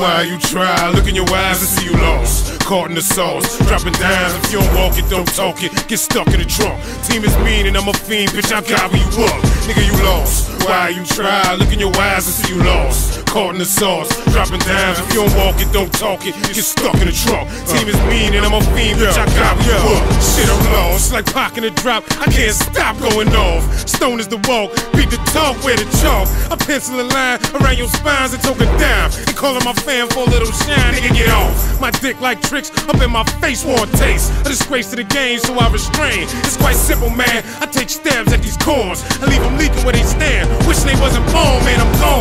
Why you try? Look in your eyes and see you lost. Caught in the sauce, dropping dimes. If you don't walk it, don't talk it. Get stuck in the trunk. Team is mean and I'm a fiend, bitch. I got where you up. Nigga, you lost. Why you try? Look in your eyes and see you lost. Caught in the sauce, dropping dimes. If you don't walk it, don't talk it. Get stuck in the trunk. Team is mean and I'm a fiend, bitch. I got where you up. Shit, I'm lost. Like pocking a drop. I can't stop going off. Stone is the walk, beat the talk, where the chalk. I pencil a line around your spines and talk it down. And calling my fan for a little shine, nigga, get off. My dick like tricks up in my face, want taste. A disgrace to the game, so I restrain. It's quite simple, man. I take stabs at these corns. I leave them leaking where they stand. Wishing they wasn't born, man, I'm gone.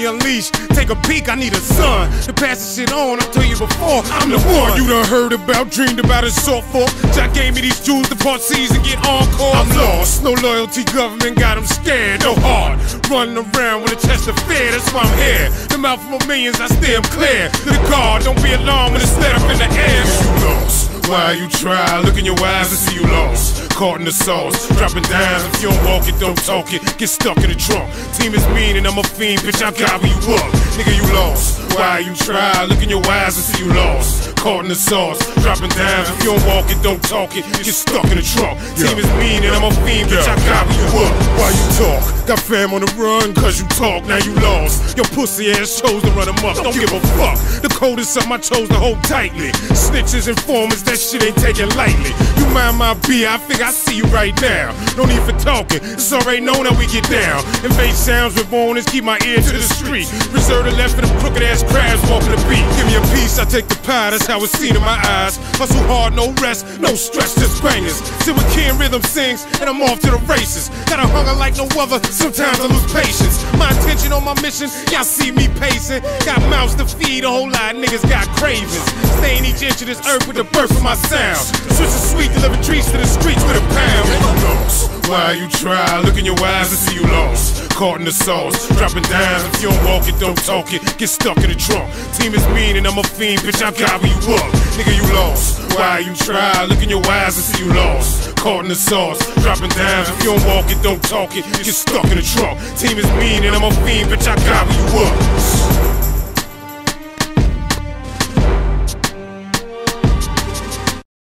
Looney unleashed, take a peek, I need a son. To pass the shit on, I told you before, I'm the one. You done heard about, dreamed about, and sought for. Jack gave me these jewels to part seas and get encore. I'm lost, no loyalty, government got them scared, no heart. Running around with a chest of fear, that's why I'm here. The mouth of millions, I stay clear. To the guard, don't be alarmed when it's lit up in the air. You lost. Why you try? Look in your eyes and see you lost. Caught in the sauce, dropping dimes. If you don't walk it, don't talk it. Get stuck in the trunk. Team is mean and I'm a fiend, bitch. I got where you up. Nigga, you lost. Why you try? Look in your eyes and see you lost. Caught in the sauce, dropping dimes. If you don't walk it, don't talk it. Get stuck in the trunk. Team is mean and I'm a fiend, bitch. I got you up. Why you talk? Got fam on the run, cause you talk. Now you lost. Your pussy ass chose to run amok. Don't give a fuck. The code is something I chose to hold tightly. Snitches, and informers, that shit ain't taken lightly. You mind my beer, I think I see you right now. No need for talking, it's already known how we get down. Invade sounds with bonus, keep my ear to the street. Reserve the left for them crooked ass crabs walking the beat. Give me a piece, I take the pie, that's how was seen in my eyes. Hustle hard, no rest, no stress, just bangers. Till when Ken Ring sings, and I'm off to the races. Got a hunger like no other, sometimes I lose patience. My intention on my mission, y'all see me pacing. Got mouths to feed, a whole lot of niggas got cravings. Staying each inch of this earth with the birth of my sound. Switch the sweet, deliver treats to the streets with a pound. Why you try? Look in your eyes and see you lost. Caught in the sauce, dropping dimes. If you don't walk it, don't talk it. Get stuck in the trunk. Team is mean and I'm a fiend, bitch. I got where you up. Nigga, you lost. Why you try? Look in your eyes and see you lost. Caught in the sauce, dropping dimes. If you don't walk it, don't talk it. Get stuck in the trunk. Team is mean and I'm a fiend, bitch. I got where you up.